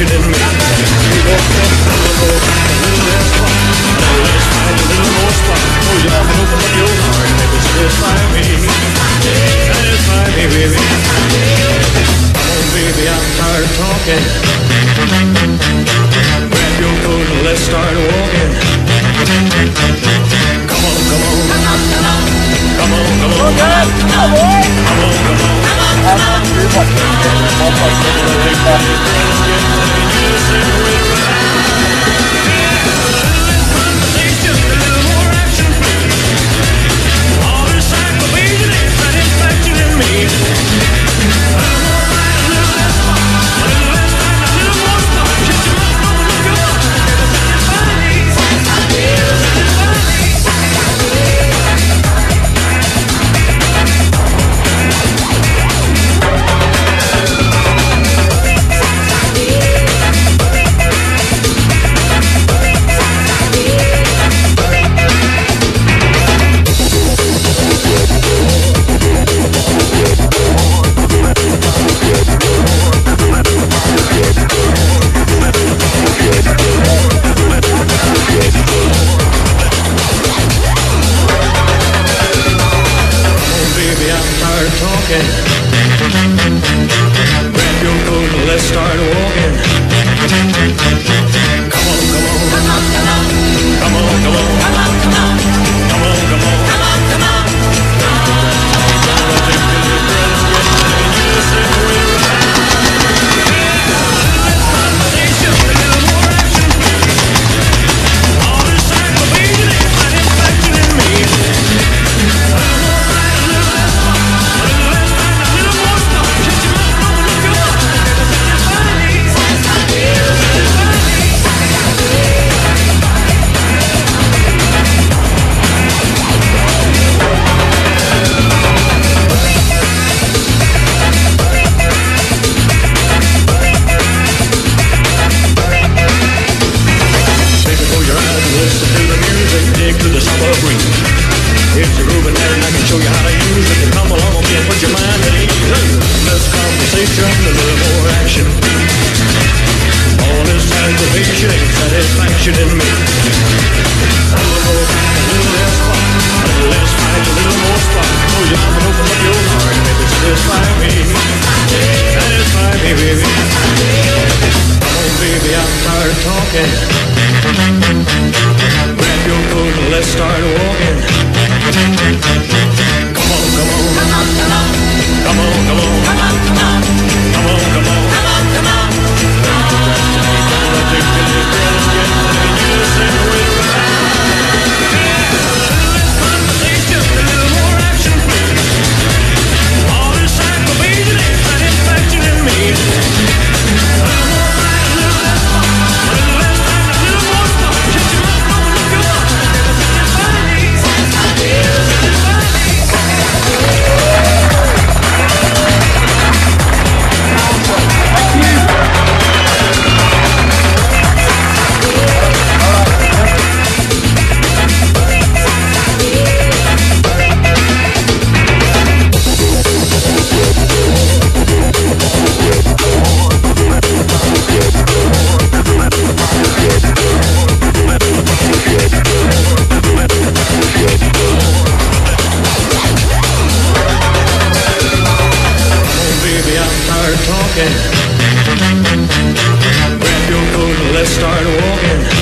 satisfaction in me. We walked up a little more, a little less fun, a little less fight, a little more spark. Oh, you have to open up your heart, baby, satisfy me. Satisfy me, baby. Oh, baby, I'm tired of talking. Grab your coat and let's start walking. Come on, come on. Come on, come on. Come on, come on. Come on, come on. Oh, satisfaction in me. A little more, a little less fun, a little less fight, a little more you open up your heart, baby, satisfy me. Satisfy me, baby. Oh, baby, I'm tired of talking. Grab your coat and let's start walking.